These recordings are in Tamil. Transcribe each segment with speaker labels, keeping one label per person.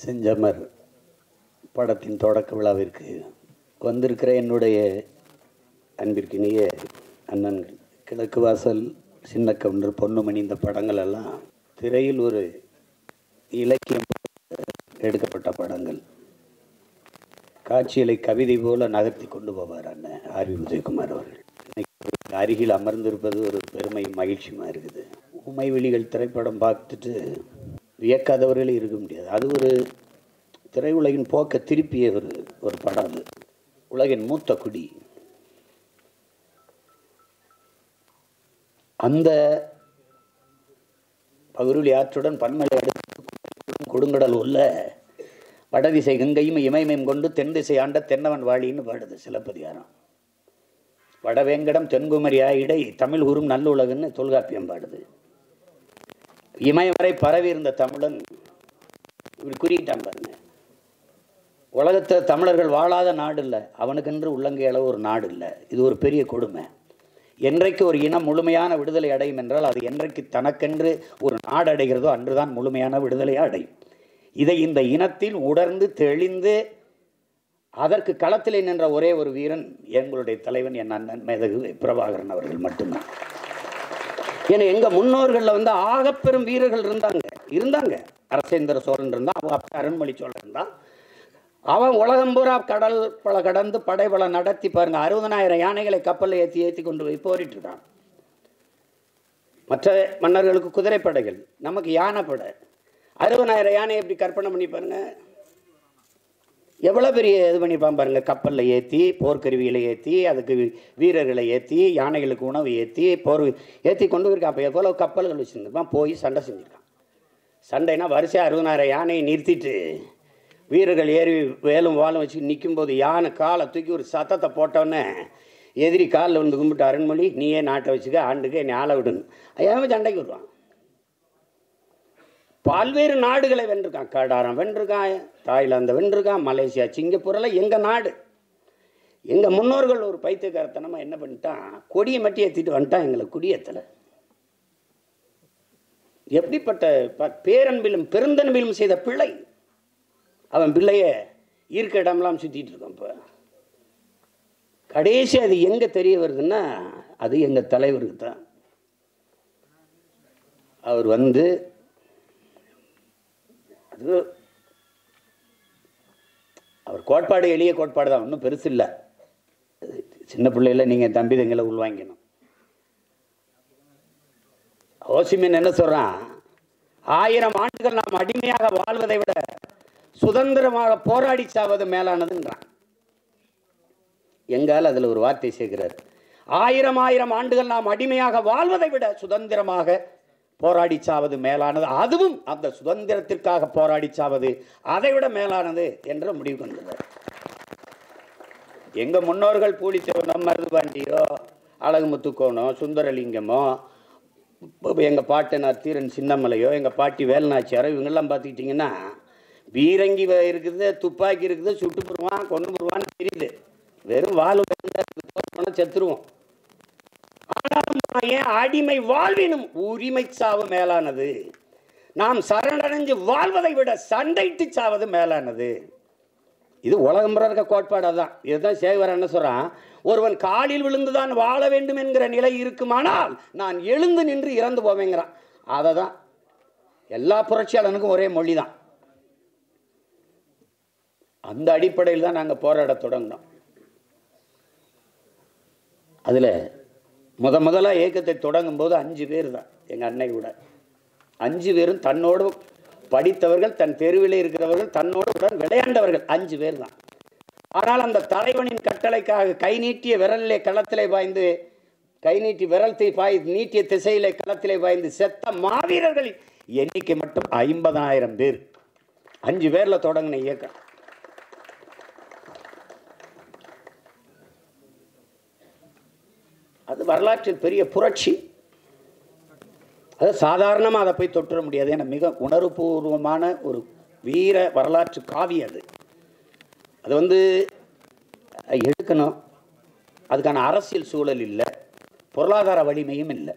Speaker 1: செஞ்சமர் படத்தின் தொடக்க விழாவிற்கு வந்திருக்கிற என்னுடைய அன்பிற்கினிய அண்ணன்கள். கிழக்கு வாசல் சின்ன கவுண்டர் பொன்னுமணி இந்த படங்கள் எல்லாம் திரையில் ஒரு இலக்கியம் எடுக்கப்பட்ட படங்கள். காட்சிகளை கவிதை போல நகர்த்தி கொண்டு போவார் அண்ணன் ஆர் வி உதயகுமார் அவர்கள். இன்னைக்கு அருகில் அமர்ந்திருப்பது ஒரு பெருமை மகிழ்ச்சியுமா இருக்குது. உமை விழிகள் திரைப்படம் பார்த்துட்டு வியக்காதவர்களே இருக்க முடியாது. அது ஒரு திரையுலகின் போக்க திருப்பிய ஒரு ஒரு படம் அது. உலகின் மூத்த குடி. அந்த பகுருளி ஆற்றுடன் பன்மலை அடுத்து கொடுங்கடல் உள்ள வடதிசை கங்கையும் இமயமையும் கொண்டு தென் திசை ஆண்ட தென்னவன் வாழின்னு பாடுது சிலப்பதிகாரம். வடவேங்கடம் தென்குமரி ஆயிடை தமிழ் ஊரும் நல்லுலகுன்னு தொல்காப்பியம் பாடுது. இமயம் வரை பரவி இருந்த தமிழன் இப்படி குறியிட்டான் பாருங்க. உலகத்தில் தமிழர்கள் வாழாத நாடு இல்லை. அவனுக்கென்று உள்ளங்கை அளவு ஒரு நாடு இல்லை. இது ஒரு பெரிய கொடுமை. என்றைக்கு ஒரு இனம் முழுமையான விடுதலை அடையும் என்றால் அது என்றைக்கு தனக்கென்று ஒரு நாடு அடைகிறதோ அன்றுதான் முழுமையான விடுதலை அடையும். இதை இந்த இனத்தில் உணர்ந்து தெளிந்து அதற்கு களத்திலே நின்ற ஒரே ஒரு வீரன் எங்களுடைய தலைவன் என் அண்ணன் மேதகு பிரபாகரன் அவர்கள் மட்டும்தான். ஏன்னா எங்க முன்னோர்களில் வந்து ஆகப்பெரும் வீரர்கள் இருந்தாங்க. இருந்தாங்க. அரசேந்திர சோழன் இருந்தான் அவன் அப்பா அருண்மொழி சோழன் இருந்தான். அவன் உலகம் பூரா கடல் பல கடந்து படைபல நடத்தி பாருங்க அறுபதனாயிரம் யானைகளை கப்பலில் ஏற்றி ஏற்றி கொண்டு போய் போரிட்டு இருக்கான். மற்ற மன்னர்களுக்கு குதிரைப்படைகள் நமக்கு யானைப்படை. அறுபதனாயிரம் யானை எப்படி கற்பனை பண்ணி பாருங்கள் எவ்வளோ பெரிய இது பண்ணிப்பான் பாருங்கள் கப்பலில் ஏற்றி போர்க்கருவிகளை ஏற்றி அதுக்கு வீரர்களை ஏற்றி யானைகளுக்கு உணவு ஏற்றி போர் ஏற்றி கொண்டு போயிருக்கான் அப்போ எவ்வளோ கப்பல்கள் வச்சுருந்துருப்பான்? போய் சண்டை செஞ்சுருக்கான். சண்டைனா வரிசையாக அறுபதாயிரம் யானையை நிறுத்திட்டு வீரர்கள் ஏறி வேலும் வாலும் வச்சு நிற்கும்போது யானை காலை தூக்கி ஒரு சத்தத்தை போட்டோன்னே எதிரி காலில் வந்து கும்பிட்டு அருண்மொழி நீயே நாட்டை வச்சுக்க ஆண்டுக்கு என்னை ஆளை விடுன்னு. ஏன் சண்டைக்கு வருவான். பல்வேறு நாடுகளை வென்றிருக்கான். கடாரம் வென்றிருக்கான் தாய்லாந்தை வென்றிருக்கான் மலேசியா சிங்கப்பூரெல்லாம் எங்கள் நாடு. எங்கள் முன்னோர்கள் ஒரு பைத்தியக்காரத்தனமாக என்ன பண்ணிட்டான்? கொடியை மட்டும் ஏற்றிட்டு வந்துட்டான் எங்களை குடியேற்றலை எப்படிப்பட்ட ப- பேரன்பிலும் பெருந்தன்பிலும் செய்த பிள்ளை. அவன் பிள்ளைய ஈர்க்க இடம்லாம் சுற்றிட்டு இருக்கான் இப்போ. கடைசி அது எங்கே தெரிய வருதுன்னா அது எங்கள் தலைவருக்கு தான். அவர் வந்து அது அவர் கோட்பாடு எளிய கோட்பாடு தான் ஒன்றும் பெருசு இல்லை. சின்ன பிள்ளையில நீங்கள் தம்பி தங்களை உள்வாங்கிக்கணும். ஓசிமின் என்ன சொல்றான்? ஆயிரம் ஆண்டுகள் நாம் அடிமையாக வாழ்வதை விட சுதந்திரமாக போராடி சாவது மேலானதுன்றான். எங்கால் அதில் ஒரு வார்த்தை சேர்க்கிறார்? ஆயிரம் ஆயிரம் ஆண்டுகள் நாம் அடிமையாக வாழ்வதை விட சுதந்திரமாக போராடி சாவது மேலானது. அதுவும் அந்த சுதந்திரத்திற்காக போராடி சாவது அதை விட மேலானது என்ற முடிவு கொண்டுள்ளார் எங்க முன்னோர்கள் பூலித்தேவனம் மருதுபாண்டியோ அழகுமுத்துக்கோனோ சுந்தரலிங்கமோ எங்கள் பாட்டனார் தீரன் சின்னமலையோ எங்கள் பாட்டி வேலுநாச்சியாரோ இவங்கெல்லாம் பார்த்துக்கிட்டிங்கன்னா பீரங்கி வ- இருக்குது துப்பாக்கி இருக்குது சுட்டு போடுவான் கொண்டு போடுவான்னு தெரியுது. வெறும் வாழ் செத்துருவோம். ஆனாலும் ஏன் அடிமை வாழ்வினும் உரிமை சாவு மேலானது. நாம் சரணடைஞ்சு வாழ்வதை விட சண்டைட்டு சாவது மேலானது. இது உலகம் இருக்க கோட்பாடு அதான் இதுதான் சேகர் என்ன சொல்றான்? ஒருவன் காலில் விழுந்துதான் வாழ வேண்டும் என்கிற நிலை இருக்குமானால் நான் எழுந்து நின்று இறந்து போவேங்கிறான். அதை தான் எல்லா புரட்சியாளனுக்கும் ஒரே மொழி தான் அந்த அடிப்படையில் தான் நாங்கள் போராட தொடங்கினோம் அதில் முத முதலாக இயக்கத்தை தொடங்கும் போது அஞ்சு பேர் தான் எங்கள் அன்னை கூட. அஞ்சு பேரும் தன்னோடு படித்தவர்கள் தன் தெருவிலே இருக்கிறவர்கள் தன்னோடு உடன் விளையாண்டவர்கள் அஞ்சு பேர் தான் ஆனால் அந்த தலைவனின் கட்டளைக்காக கை நீட்டிய விரலிலே களத்திலே பாய்ந்து கை நீட்டி விரலத்தை பாய் நீட்டிய திசையிலே களத்திலே பாய்ந்து செத்த மாவீரர்களின் எண்ணிக்கை மட்டும் ஐம்பதாயிரம் பேர். அஞ்சு பேரில் தொடங்கின இயக்கம். அது வரலாற்றில் பெரிய புரட்சி. அது சாதாரணமாக அதை போய் தொட்டுற முடியாது. ஏன்னா மிக உணர்வுபூர்வமான ஒரு வீர வரலாற்று காவி அது. அது வந்து எடுக்கணும். அதுக்கான அரசியல் சூழல் இல்லை. பொருளாதார வலிமையும் இல்லை.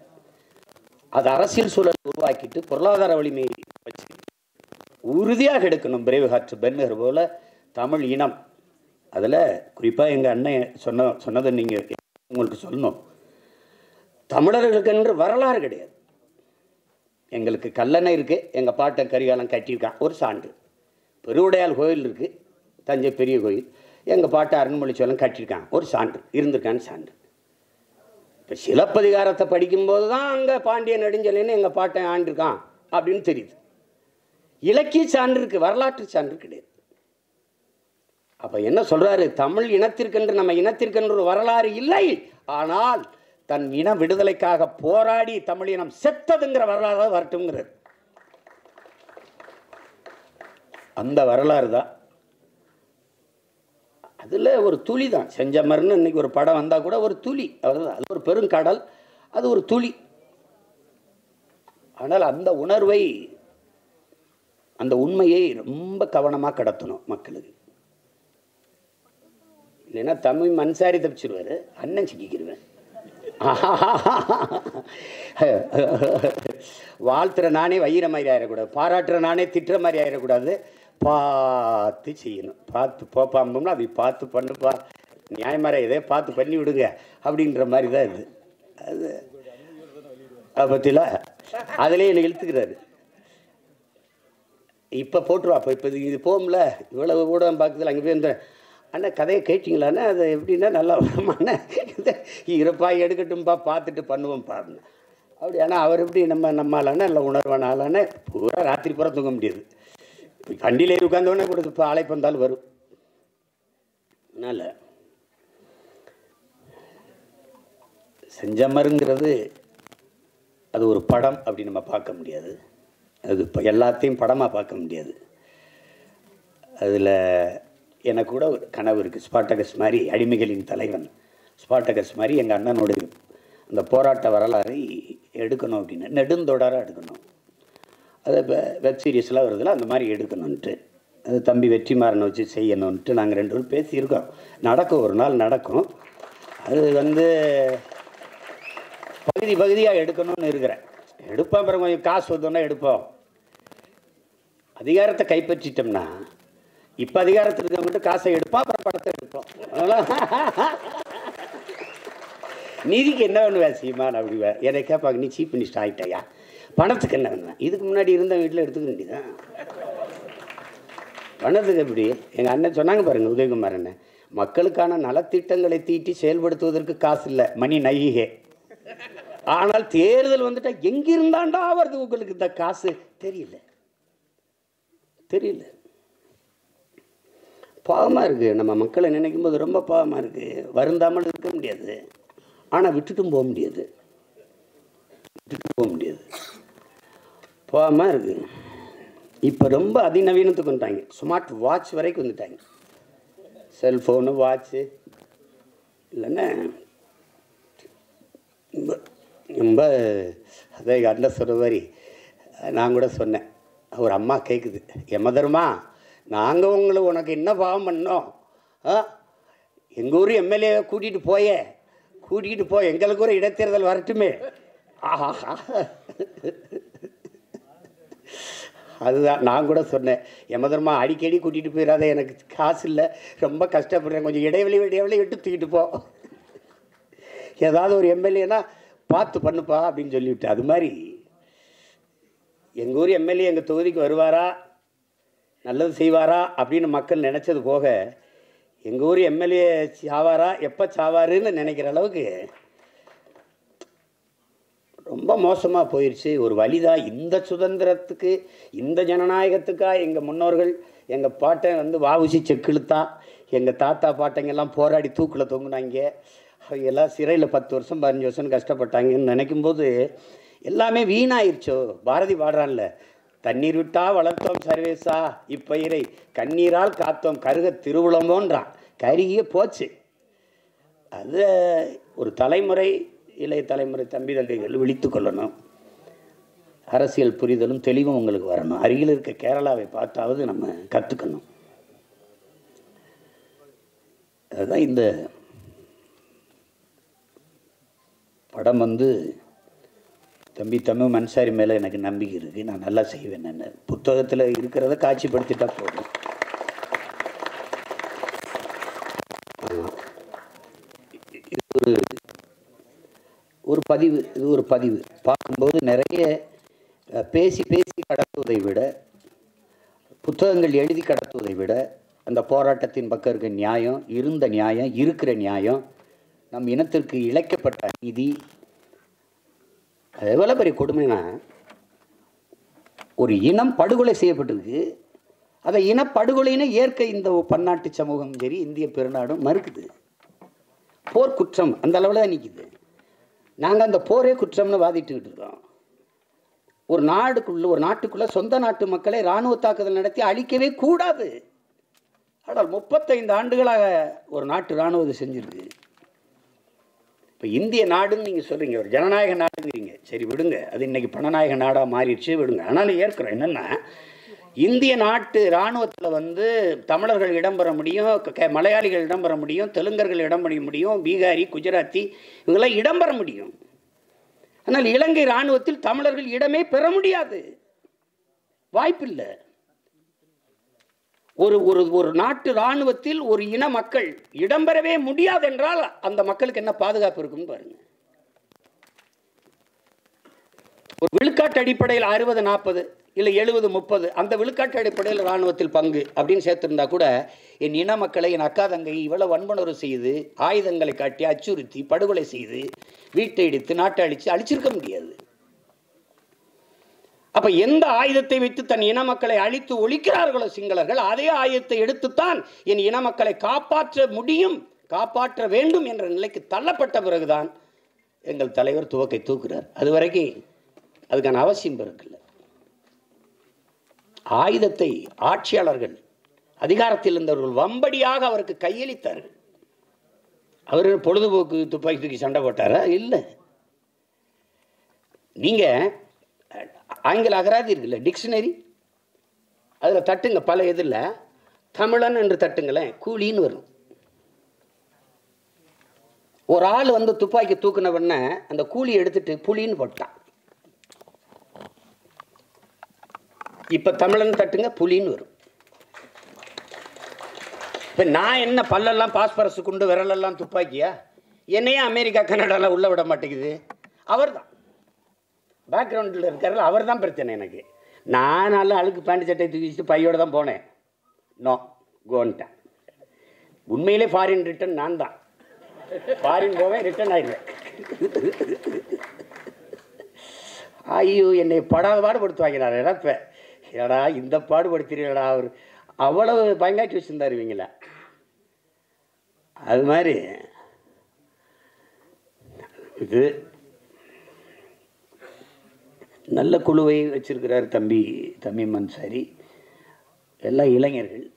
Speaker 1: அது அரசியல் சூழல் உருவாக்கிட்டு பொருளாதார வலிமையை வச்சு உறுதியாக எடுக்கணும். பிரேவ் ஹார்ட் பென்ஹர் போல தமிழ் இனம். அதில் குறிப்பாக எங்கள் அண்ணன் சொன்ன சொன்னதை நீங்கள் உங்களுக்கு சொல்லணும். தமிழர்களுக்கென்று வரலாறு கிடையாது. எங்களுக்கு கல்லணை இருக்குது எங்கள் பாட்டன் கரிகாலம் கட்டியிருக்கான் ஒரு சான்று. பெருவுடையால் கோயில் இருக்குது தஞ்சை பெரிய கோயில். எங்கள் பாட்டை அருண்மொழி கட்டியிருக்கான் ஒரு சான்று இருந்திருக்கான்னு சான்று. இப்போ சிலப்பதிகாரத்தை படிக்கும்போது தான் அங்கே பாண்டிய நெடுஞ்சலைன்னு எங்கள் பாட்டன் ஆண்டிருக்கான் அப்படின்னு தெரியுது. இலக்கிய சான்று இருக்குது வரலாற்று சான்று கிடையாது. அப்போ என்ன சொல்கிறாரு தமிழ் இனத்திற்கென்று நம்ம இனத்திற்கென்று ஒரு வரலாறு இல்லை. ஆனால் தன் இன விடுதலைக்காக போராடி தமிழினம் செத்ததுங்கிற வரலாறு வரட்டும்ங்கிறது. அந்த வரலாறு தான். அதில் ஒரு துளி தான். செஞ்சமர்னு இன்னைக்கு ஒரு படம் வந்தால் கூட ஒரு துளி. அவர் அது ஒரு பெருங்கடல் அது ஒரு துளி. ஆனால் அந்த உணர்வை அந்த உண்மையை ரொம்ப கவனமாக கடத்தணும் மக்களுக்கு. இல்லைன்னா தமிழ் மன்சாரி தப்பிச்சிருவார். அண்ணன் சிக்கிக்கிருவேன். வாழ்த்துற நானே வையிற மாதிரி ஆயிடக்கூடாது. பாராட்டுற நானே திட்டுற மாதிரி ஆயிடக்கூடாது. பார்த்து செய்யணும். பார்த்து போப்பாம்போம்னா அதை பார்த்து பண்ணுப்பா. நியாயமார இதே பார்த்து பண்ணி விடுங்க. அப்படின்ற மாதிரி தான் இது. அது அதை பற்றில அதிலே என்னை இழுத்துக்கிறாரு. இப்போ போட்டுருவா இப்போ இப்போ இது போகும்ல. இவ்வளவு ஊடகம் பார்க்குறதுல அங்கே போய் இந்த அண்ணா கதையை கேட்டிங்களாண்ணே? அது எப்படின்னா நல்லா வருமாண்ணே? இருப்பா எடுக்கட்டும்பா பார்த்துட்டு பண்ணுவோம் பாருங்க. அப்படி ஆனால் அவர் எப்படி நம்ம நம்மளான இல்லை உணர்வான பூரா ராத்திரி பூரா தூங்க முடியாது. வண்டியில் ஏறி உட்காந்தோடனே கூட இப்போ அழைப்பந்தாலும் வரும். அதனால் செஞ்சமருங்கிறது அது ஒரு படம் அப்படி நம்ம பார்க்க முடியாது. அது இப்போ எல்லாத்தையும் படமாக பார்க்க முடியாது. அதில் எனக்கு கூட ஒரு கனவு இருக்குது ஸ்பாட்டகஸ் மாதிரி அடிமைகளின் தலைவன். ஸ்பாட்டகஸ் மாதிரி எங்கள் அண்ணனுடைய அந்த போராட்ட வரலாறை எடுக்கணும் அப்படின்னு. நெடுந்தொடராக எடுக்கணும். அது இப்போ வெப் சீரிஸ்லாம் வருதுல அந்த மாதிரி எடுக்கணுன்ட்டு அது தம்பி வெற்றிமாறனை வச்சு செய்யணுன்ட்டு நாங்கள் ரெண்டு பேரும் பேசியிருக்கோம். நடக்கும் ஒரு நாள் நடக்கும். அது வந்து பகுதி பகுதியாக எடுக்கணும்னு இருக்கிறேன். எடுப்போம் அப்புறம் கொஞ்சம் காசு வந்தோன்னா எடுப்போம். அதிகாரத்தை கைப்பற்றிட்டோம்னா இப்போ அதிகாரத்தில் இருக்கவங்ககிட்ட காசை எடுப்போம் அப்புறம் படத்தை எடுப்போம். அதெல்லாம் நிதிக்கு என்ன பண்ணுவேன் சீமான்? அப்படிவேன் என்னை கேட்பாங்க நீ சீஃப் மினிஸ்டர் ஆகிட்டயா பணத்துக்கு என்ன பண்ணுவேன் இதுக்கு முன்னாடி இருந்த வீட்டில் எடுத்துக்க வேண்டியதான் பணத்துக்கு எப்படி? எங்கள் அண்ணன் சொன்னாங்க பாருங்கள் உதயகுமார் அண்ணன் மக்களுக்கான நலத்திட்டங்களை தீட்டி செயல்படுத்துவதற்கு காசு இல்லை மணி நைகே. ஆனால் தேர்தல் வந்துட்டா எங்கிருந்தாண்டா வருது உங்களுக்கு இந்த காசு? தெரியல. தெரியல. பாவமாக இருக்குது நம்ம மக்களை நினைக்கும் போது ரொம்ப பாவமாக இருக்குது வருந்தாமல் இருக்க முடியாது. ஆனால் விட்டுட்டும் போக முடியாது. விட்டுட்டு போக முடியாது. போகாமல் இருக்குது இப்போ ரொம்ப அதிநவீனத்துக்கு வந்துட்டாங்க. ஸ்மார்ட் வாட்ச் வரைக்கும் வந்துட்டாங்க. செல்ஃபோனு வாட்ச்சு இல்லைன்னா ரொம்ப ரொம்ப அதே எங்கள் அண்ணன் சொன்ன மாதிரி நான் கூட சொன்னேன். ஒரு அம்மா கேட்குது எமதர்மா நாங்கள் உங்களை உனக்கு என்ன பாவம் பண்ணோம்? ஆ? எங்கள் ஊர் எம்எல்ஏ கூட்டிகிட்டு போயே கூட்டிகிட்டு போ. எங்களுக்கு ஒரு இடைத்தேர்தல் வரட்டுமே. ஆஹா. அதுதான் நான் கூட சொன்னேன். எமதர்மா அடிக்கடி கூட்டிகிட்டு போயிடாத எனக்கு காசு இல்லை. ரொம்ப கஷ்டப்படுறேன். கொஞ்சம் இடைவெளி இடைவெளி விட்டு தூக்கிட்டு போ. ஏதாவது ஒரு எம்எல்ஏனா பார்த்து பண்ணுப்பா அப்படின்னு சொல்லிவிட்டு. அது மாதிரி. எங்கள் ஊர் எம்எல்ஏ எங்கள் தொகுதிக்கு வருவாரா? நல்லது செய்வாரா? அப்படின்னு மக்கள் நினச்சது போக எங்கள் ஊர் எம்எல்ஏ சாவாரா? எப்போ சாவாருன்னு நினைக்கிற அளவுக்கு ரொம்ப மோசமாக போயிடுச்சு ஒரு வழிதான் இந்த சுதந்திரத்துக்கு இந்த ஜனநாயகத்துக்காக எங்கள் முன்னோர்கள் எங்கள் பாட்டை வந்து வாவுசி செக்கிழுத்தா எங்கள் தாத்தா பாட்டைங்கெல்லாம் போராடி தூக்கில் தொங்குனாங்க. எல்லாம் சிறையில் பத்து வருஷம் பதினஞ்சு வருஷம் கஷ்டப்பட்டாங்கன்னு நினைக்கும்போது எல்லாமே வீணாயிருச்சோ? பாரதி பாடுறான்ல. தண்ணீர் விட்டா வளர்த்தோம் சர்வேசா இப்பயிரை கண்ணீரால் காத்தோம் கருக திருவுளமோன்றான். கருகியே போச்சு. அது ஒரு தலைமுறை இளைய தலைமுறை தம்பி தங்கைகள் விழித்து கொள்ளணும். அரசியல் புரிதலும் தெளிவும் உங்களுக்கு வரணும். அருகில் இருக்க கேரளாவை பார்த்தாவது நம்ம கற்றுக்கணும் அதுதான் இந்த படம் வந்து தம்பி தமிழ் மன்சாரி மேலே எனக்கு நம்பிக்கை இருக்குது நான் நல்லா செய்வேன் நான். புத்தகத்தில் இருக்கிறத காட்சிப்படுத்திட்டா போதும். ஒரு ஒரு பதிவு இது ஒரு பதிவு. பார்க்கும்போது நிறைய பேசி பேசி கடத்துவதை விட புத்தகங்கள் எழுதி கடத்துவதை விட அந்த போராட்டத்தின் பக்கம் இருக்க நியாயம் இருந்த நியாயம் இருக்கிற நியாயம் நம் இனத்திற்கு இழைக்கப்பட்ட நீதி அது எவ்வளோ பெரிய கொடுமைனா ஒரு இனம் படுகொலை செய்யப்பட்டிருக்கு அதை இனப்படுகொலைன்னு ஏற்க இந்த பன்னாட்டு சமூகம் சரி இந்திய பெருநாடும் மறுக்குது. போர் குற்றம் அந்த அளவில் தான் நிற்கிது நாங்கள் அந்த போரே குற்றம்னு வாதிட்டுக்கிட்டு இருக்கோம். ஒரு நாடுக்குள்ள ஒரு நாட்டுக்குள்ள சொந்த நாட்டு மக்களை இராணுவ தாக்குதல் நடத்தி அழிக்கவே கூடாது. ஆனால் முப்பத்தைந்து ஆண்டுகளாக ஒரு நாட்டு இராணுவத்தை செஞ்சிருக்கு. இப்போ இந்திய நாடுன்னு நீங்கள் சொல்கிறீங்க ஒரு ஜனநாயக நாடு சரி விடுங்க. அது இன்னைக்கு பணநாயக நாடாக மாறிடுச்சு விடுங்க. ஆனாலும் ஏற்கிறோம் என்னென்னா இந்திய நாட்டு இராணுவத்தில் வந்து தமிழர்கள் இடம்பெற முடியும் க- மலையாளிகள் இடம்பெற முடியும் தெலுங்கர்கள் இடம்பெற முடியும் பீகாரி குஜராத்தி இவங்களாம் இடம்பெற முடியும். ஆனால் இலங்கை இராணுவத்தில் தமிழர்கள் இடமே பெற முடியாது. வாய்ப்பில்லை. ஒரு ஒரு ஒரு நாட்டு இராணுவத்தில் ஒரு இன மக்கள் இடம்பெறவே முடியாது என்றால் அந்த மக்களுக்கு என்ன பாதுகாப்பு இருக்குன்னு பாருங்கள் ஒரு விழுக்காட்டு அடிப்படையில் அறுபது நாற்பது இல்லை எழுபது முப்பது அந்த விழுக்காட்டு அடிப்படையில் இராணுவத்தில் பங்கு அப்படின்னு சேர்த்திருந்தா கூட என் இன மக்களை என் அக்கா தங்கை இவ்வளவு வன்புணர்வு செய்து ஆயுதங்களை காட்டி அச்சுறுத்தி படுகொலை செய்து வீட்டை இடித்து நாட்டை அழித்து அழிச்சிருக்க முடியாது. அப்ப எந்த ஆயுதத்தை வைத்து தன் இன மக்களை அழித்து ஒழிக்கிறார்களோ சிங்களர்கள் அதே ஆயுதத்தை எடுத்துத்தான் என் இன மக்களை காப்பாற்ற முடியும் காப்பாற்ற வேண்டும் என்ற நிலைக்கு தள்ளப்பட்ட பிறகுதான் எங்கள் தலைவர் துவக்கை தூக்குறார். அது வரைக்கும் அதுக்கான அவசியம் இருக்குல்ல ஆயுதத்தை ஆட்சியாளர்கள் அதிகாரத்தில் இருந்தவர்கள் வம்படியாக அவருக்கு கையளித்தார்கள். அவர் பொழுதுபோக்கு துப்பாக்கி தூக்கி சண்டை போட்டாரா? இல்லை. நீங்கள் ஆங்கில அகராதி இருக்குல்ல டிக்ஷனரி? அதில் தட்டுங்க பல இதில் தமிழன் என்று தட்டுங்களேன் கூலின்னு வரும். ஒரு ஆள் வந்து துப்பாக்கி தூக்குன உடனே அந்த கூலி எடுத்துட்டு புலின்னு போட்டான். இப்போ தமிழன் தட்டுங்க புலின்னு வரும். இப்போ நான் என்ன பல்லெல்லாம் பாஸ்பரஸ் குண்டு விரலெல்லாம் துப்பாக்கியா? என்னையே அமெரிக்கா கனடாலாம் உள்ளே விட மாட்டேங்குது. அவர்தான். பேக்ரவுண்டில் இருக்கார்ல அவர் தான் பிரச்சனை எனக்கு. நான் நல்ல அழுக்கு பேண்ட் சட்டை தூக்கி வச்சுட்டு பையோட தான் போனேன். நோ கோன்ட்டேன் உண்மையிலே ஃபாரின் ரிட்டர்ன் நான் தான் ஃபாரின் போவேன் ரிட்டர்ன் ஆயிடுவேன். ஐயோ என்னை படாத பாடுபடுத்துவாங்க நான் நினைப்பேன். ஏடா இந்த பாடுபடுத்துறீங்களா அவர். அவ்வளவு பயங்காட்டி வச்சுருந்தார் இவங்கள. அது மாதிரி. இது நல்ல குழுவை வச்சிருக்கிறார் தம்பி தம்பி மன்சாரி. எல்லாம் இளைஞர்கள்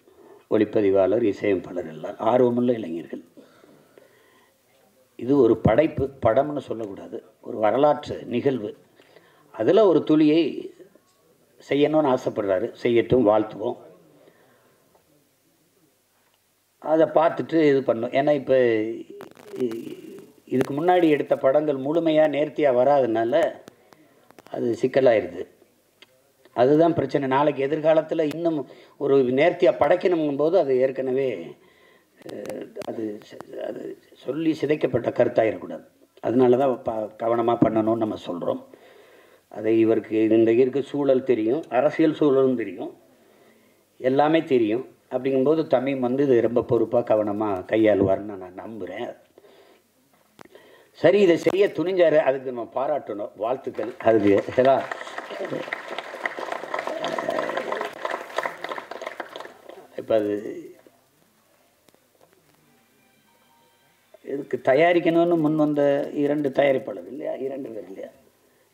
Speaker 1: ஒளிப்பதிவாளர் இசையமைப்பாளர் எல்லாம் ஆர்வமுள்ள இளைஞர்கள். இது ஒரு படைப்பு படம்னு சொல்லக்கூடாது. ஒரு வரலாற்று நிகழ்வு. அதில் ஒரு துளியை செய்யணும்னு ஆசைப்படுறாரு. செய்யட்டும் வாழ்த்துவோம். அதை பார்த்துட்டு இது பண்ணோம். ஏன்னா இப்போ இதுக்கு முன்னாடி எடுத்த படங்கள் முழுமையாக நேர்த்தியாக வராதனால அது சிக்கலாயிருது. அதுதான் பிரச்சனை. நாளைக்கு எதிர்காலத்தில் இன்னும் ஒரு நேர்த்தியாக படைக்கணுங்கும் போது அது ஏற்கனவே அது அது சொல்லி சிதைக்கப்பட்ட கருத்தாயிடக்கூடாது அதனால தான் ப கவனமாக பண்ணணும்னு நம்ம சொல்கிறோம் அதை இவருக்கு இந்த இருக்க சூழல் தெரியும் அரசியல் சூழலும் தெரியும் எல்லாமே தெரியும். அப்படிங்கும்போது தமிழ் வந்து இது ரொம்ப பொறுப்பாக கவனமாக கையாளுவார்னு நான் நம்புகிறேன் சரி இதை செய்ய துணிஞ்சாரு அதுக்கு நம்ம பாராட்டணும். வாழ்த்துக்கள் அதுக்கு ஏதா இப்போ அது இதுக்கு தயாரிக்கணும்னு முன் வந்த இரண்டு தயாரிப்பாளர் இல்லையா? இரண்டு பேர்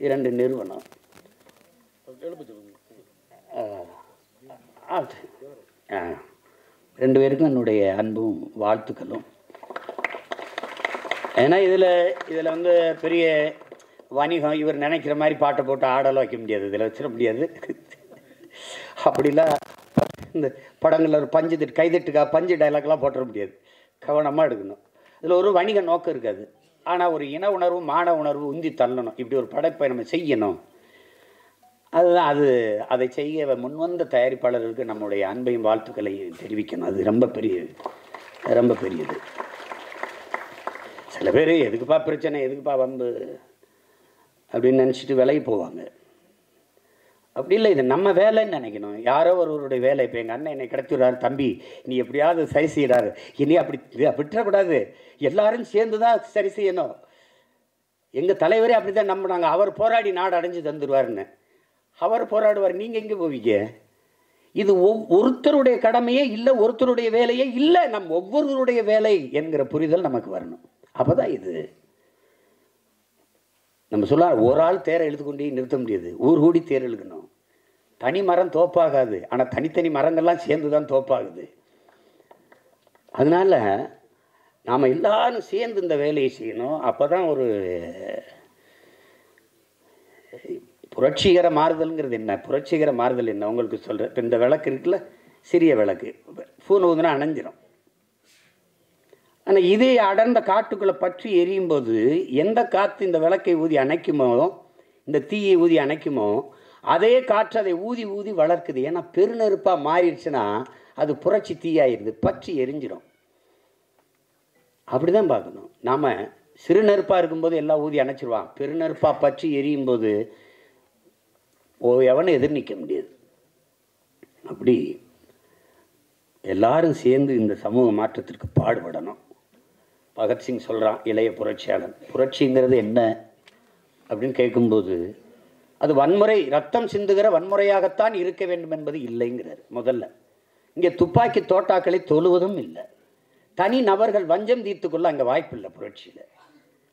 Speaker 1: இரண்டு நிறுவனம். ரெண்டு பேருக்கும் என்னுடைய அன்பும் வாழ்த்துக்களும். ஏன்னா இதில் இதில் வந்து பெரிய வணிகம் இவர் நினைக்கிற மாதிரி பாட்டை போட்டு ஆடலாம் வைக்க முடியாது. இதில் வச்சிட முடியாது. அப்படிலாம் இந்த படங்களில் ஒரு பஞ்சு திட்டு கைதட்டுக்கா பஞ்சு டைலாக்லாம் போட்டுற முடியாது. கவனமாக எடுக்கணும். இதில் ஒரு வணிக நோக்கம் இருக்காது ஆனால் ஒரு இன உணர்வு மான உணர்வு உந்தி தள்ளணும். இப்படி ஒரு படைப்பை நம்ம செய்யணும். அதுதான் அது அதை செய்ய முன்வந்த தயாரிப்பாளர்களுக்கு நம்முடைய அன்பையும் வாழ்த்துக்களையும் தெரிவிக்கணும். அது ரொம்ப பெரிய ரொம்ப பெரியது. சில பேர் எதுக்குப்பா பிரச்சனை எதுக்குப்பா வம்பு அப்படின்னு நினச்சிட்டு விலகி போவாங்க. அப்படி இல்லை இது நம்ம வேலைன்னு நினைக்கணும். யாரோ ஒருவருடைய வேலை. இப்போ எங்கள் அண்ணன் என்னை கிடச்சிடுறாரு தம்பி நீ எப்படியாவது சரி செய்கிறாரு இனி அப்படி விட்டுறக்கூடாது. எல்லாரும் சேர்ந்து தான் சரி செய்யணும். எங்கள் தலைவரே அப்படி தான் நம்பினாங்க. அவர் போராடி நாடு அடைஞ்சு தந்துடுவாருன்னு அவர் போராடுவார். நீங்கள் எங்கே போவீங்க? இது ஒவ் ஒருத்தருடைய கடமையே இல்லை ஒருத்தருடைய வேலையே இல்லை. நம் ஒவ்வொருவருடைய வேலை என்கிற புரிதல் நமக்கு வரணும். அப்போ தான் இது. நம்ம சொல்ல ஒரு ஆள் தேரை இழுத்து நிறுத்த முடியாது. ஊர் கூடி தேர் இழுக்கணும். தனி மரம் தோப்பாகாது. ஆனால் தனித்தனி மரங்கள்லாம் சேர்ந்து தான் தோப்பாகுது. அதனால் நாம் எல்லாரும் சேர்ந்து இந்த வேலையை செய்யணும். அப்போ தான் ஒரு புரட்சிகர மாறுதல்ங்கிறது என்ன? புரட்சிகர மாறுதல் என்ன? உங்களுக்கு சொல்கிறேன் இப்போ இந்த விளக்கு இருக்குல்ல? சிறிய விளக்கு. ஃபோன் ஊதுனா அணைஞ்சிரும். ஆனால் இதே அடர்ந்த காட்டுக்குள்ளே பற்றி எரியும் போது எந்த காற்று இந்த விளக்கை ஊதி அணைக்குமோ இந்த தீயை ஊதி அணைக்குமோ அதே காற்று அதை ஊதி ஊதி வளர்க்குது. ஏன்னா பெருநெருப்பாக மாறிடுச்சுன்னா அது புரட்சி தீயாயிருது. பற்றி எரிஞ்சிடும் அப்படி தான் பார்க்கணும். நாம் சிறு நெருப்பாக இருக்கும்போது எல்லாம் ஊதி அணைச்சிருவான். பெருநெருப்பாக பற்றி எரியும் போது ஓ எவனும் எதிர் நிற்க முடியாது. அப்படி எல்லாரும் சேர்ந்து இந்த சமூக மாற்றத்திற்கு பாடுபடணும். பகத்சிங் சொல்கிறான் இளைய புரட்சியாளன். புரட்சிங்கிறது என்ன? அப்படின்னு கேட்கும்போது அது வன்முறை ரத்தம் சிந்துகிற வன்முறையாகத்தான் இருக்க வேண்டும் என்பது இல்லைங்கிறார் முதல்ல. இங்கே துப்பாக்கி தோட்டாக்களை தொழுவதும் இல்லை. தனி நபர்கள் வஞ்சம் தீர்த்துக்கொள்ள அங்கே வாய்ப்பில்லை புரட்சியில்.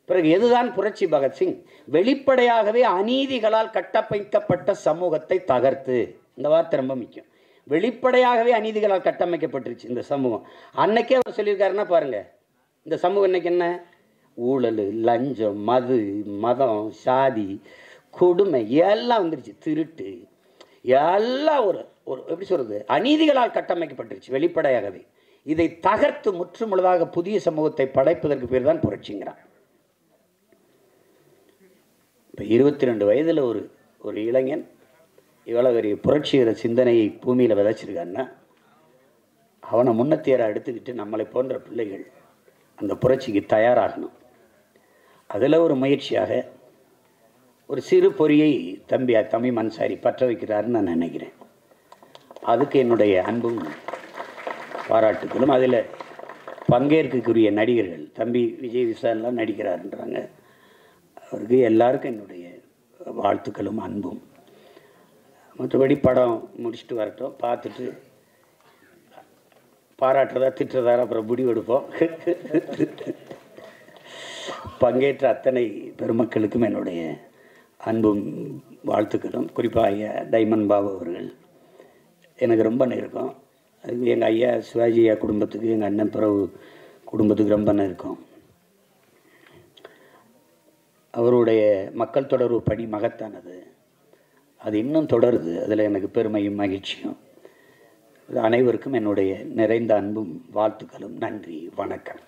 Speaker 1: பிறகு எதுதான் புரட்சி பகத்சிங் வெளிப்படையாகவே அநீதிகளால் கட்டமைக்கப்பட்ட சமூகத்தை தகர்த்து. இந்த வார்த்தை ரொம்ப முக்கியம். வெளிப்படையாகவே அநீதிகளால் கட்டமைக்கப்பட்டுருச்சு இந்த சமூகம். அன்னைக்கே அவர் சொல்லியிருக்காருன்னா பாருங்க. இந்த சமூகம் இன்னைக்கு என்ன? ஊழல் லஞ்சம் மது மதம் சாதி கொடுமை எல்லாம் வந்துருச்சு திருட்டு. எல்லாம் ஒரு ஒரு எப்படி சொல்கிறது அநீதிகளால் கட்டமைக்கப்பட்டுருச்சு வெளிப்படையாகவே. இதை தகர்த்து முற்றுமுழுதாக புதிய சமூகத்தை படைப்பதற்கு பேர் தான் புரட்சிங்கிறான். இப்போ இருபத்தி ரெண்டு வயதில் ஒரு ஒரு இளைஞன் இவ்வளோ பெரிய புரட்சிகர சிந்தனையை பூமியில் விதைச்சிருக்கான்னா அவனை முன்னத்தேராக எடுத்துக்கிட்டு நம்மளை போன்ற பிள்ளைகள் அந்த புரட்சிக்கு தயாராகணும். அதில் ஒரு முயற்சியாக ஒரு சிறு பொறியை தம்பி தமிழ் மன்சாரி பற்ற வைக்கிறாருன்னு நான் நினைக்கிறேன். அதுக்கு என்னுடைய அன்பும் பாராட்டுகளும். அதில் பங்கேற்கக்கூடிய நடிகர்கள் தம்பி விஜய் விசால்லாம் நடிக்கிறாருன்றாங்க. அவருக்கு எல்லாருக்கும் என்னுடைய வாழ்த்துக்களும் அன்பும். மற்றபடி படம் முடிச்சுட்டு வரட்டும். பார்த்துட்டு பாராட்டுறதா திட்டுறதா அப்புறம் முடிவெடுப்போம். பங்கேற்ற அத்தனை பெருமக்களுக்கும் என்னுடைய அன்பும் வாழ்த்துக்களும். குறிப்பாக ஐயா டைமண்ட் பாபு அவர்கள். எனக்கு ரொம்ப நெருக்கம். அது எங்கள் ஐயா சிவாஜி ஐயா குடும்பத்துக்கு எங்கள் அண்ணன் பிறகு குடும்பத்துக்கு ரொம்ப நெருக்கம். அவருடைய மக்கள் தொடர்பு பணி மகத்தானது. அது இன்னும் தொடருது. அதில் எனக்கு பெருமையும் மகிழ்ச்சியும். அனைவருக்கும் என்னுடைய நிறைந்த அன்பும் வாழ்த்துக்களும். நன்றி. வணக்கம்.